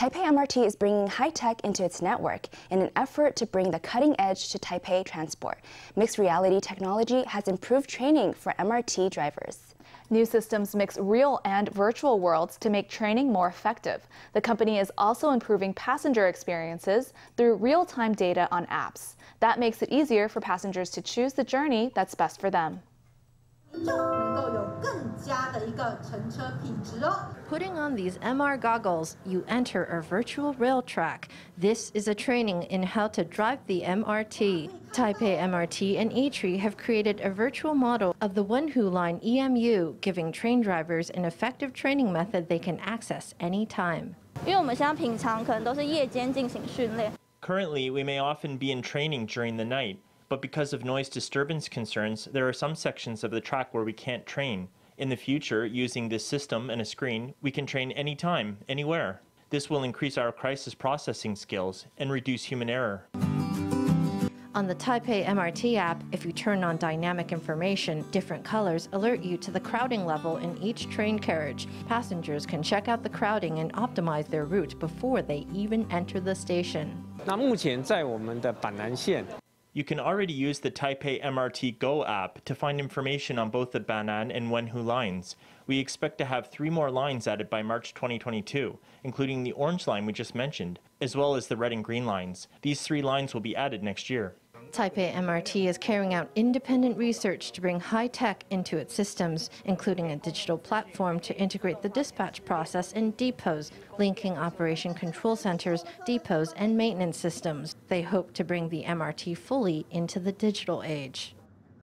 Taipei MRT is bringing high tech into its network in an effort to bring the cutting edge to Taipei transport. Mixed reality technology has improved training for MRT drivers. New systems mix real and virtual worlds to make training more effective. The company is also improving passenger experiences through real time data on apps. That makes it easier for passengers to choose the journey that's best for them. Putting on these MR goggles, you enter a virtual rail track. This is a training in how to drive the MRT. Taipei MRT and ITRI have created a virtual model of the Wenhu Line EMU, giving train drivers an effective training method they can access anytime. Currently, we may often be in training during the night but because of noise disturbance concerns, there are some sections of the track where we can't train. In the future, using this system and a screen, we can train anytime, anywhere. This will increase our crisis processing skills and reduce human error. On the Taipei MRT app, if you turn on dynamic information, different colors alert you to the crowding level in each train carriage. Passengers can check out the crowding and optimize their route before they even enter the station. 那目前在我们的板南线 you can already use the Taipei MRT Go app to find information on both the Bannan and Wenhu lines. We expect to have three more lines added by March 2022, including the orange line we just mentioned, as well as the red and green lines. These three lines will be added next year. Taipei MRT is carrying out independent research to bring high tech into its systems, including a digital platform to integrate the dispatch process in depots, linking operation control centers, depots, and maintenance systems. They hope to bring the MRT fully into the digital age.